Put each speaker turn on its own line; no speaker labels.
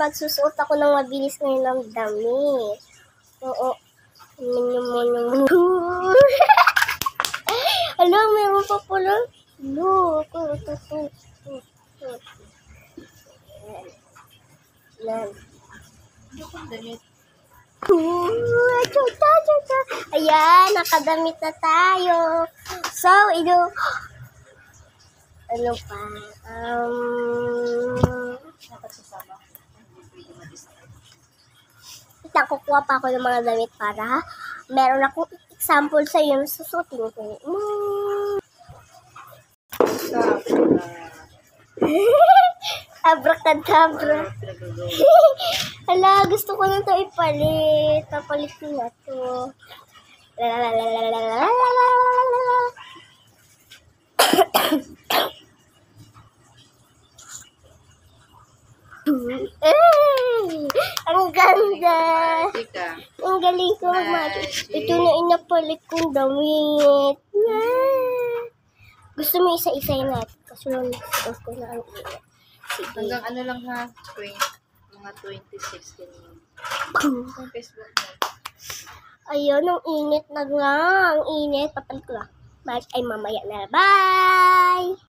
magsusuot ako ng mabilis ngayon ng damit. Oo. Minyo-minyo. Hala, meron pa pala. Look. Oh, ito, ito, ito. Yan. Yan.
Hindi ko damit.
Ooh, chuta, chuta. Ayan, nakadamit na tayo. So, ino... Ano pa? Um... nakukuha pa ako ng mga damit para meron akong example sa yung susutin ko. Mm. Abracadabra. Hala, gusto ko na ito ipalit. Papalit ko na ito. Eh! Ang ganda. Ang galing ko mag-magic. Ito na inapalit kong damit. Yeah. Gusto mo isa-isay natin. Kasi lang gusto ko na ang. Sige.
Hanggang ano lang ha? 20, mga 26 ganyan. Facebook mo.
Ayun, ang init na nga. Ang init. Papalit ko lang. Ay, mamaya na. Bye!